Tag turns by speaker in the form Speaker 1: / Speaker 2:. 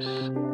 Speaker 1: Yes.